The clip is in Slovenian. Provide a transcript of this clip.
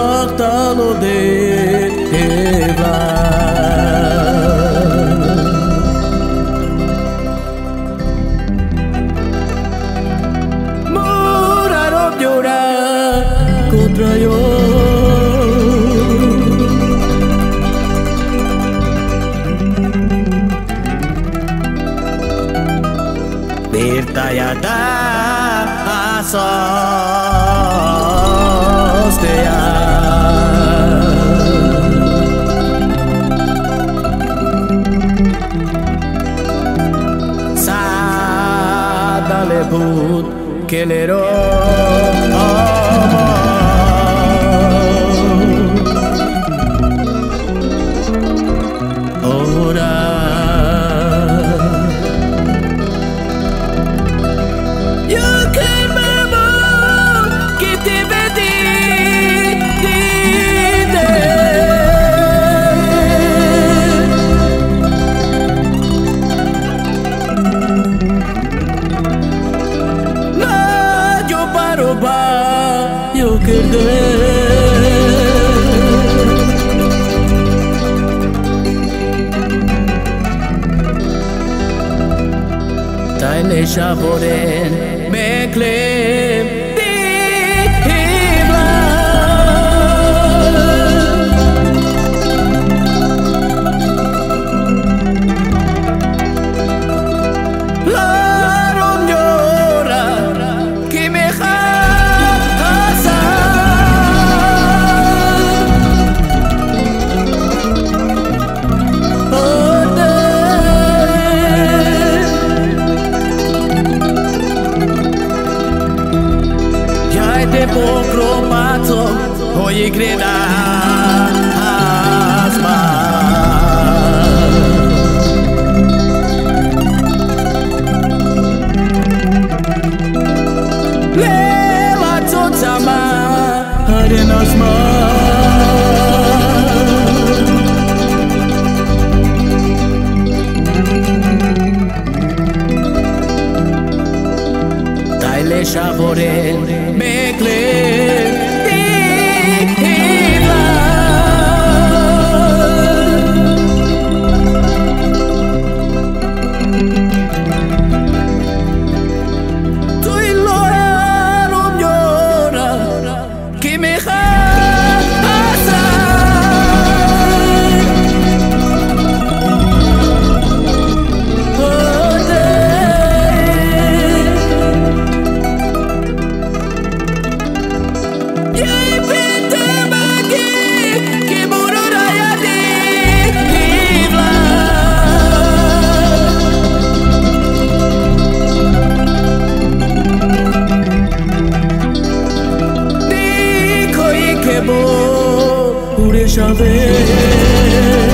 portalo de teva Muraro llorar contra yo. Bertayada asal Sádale bút, kelero, oh, oh. رو بايو کرده تایل شاخورن مکلی Ja te pokro maco, hoji greda asma. Lela totama, por ella.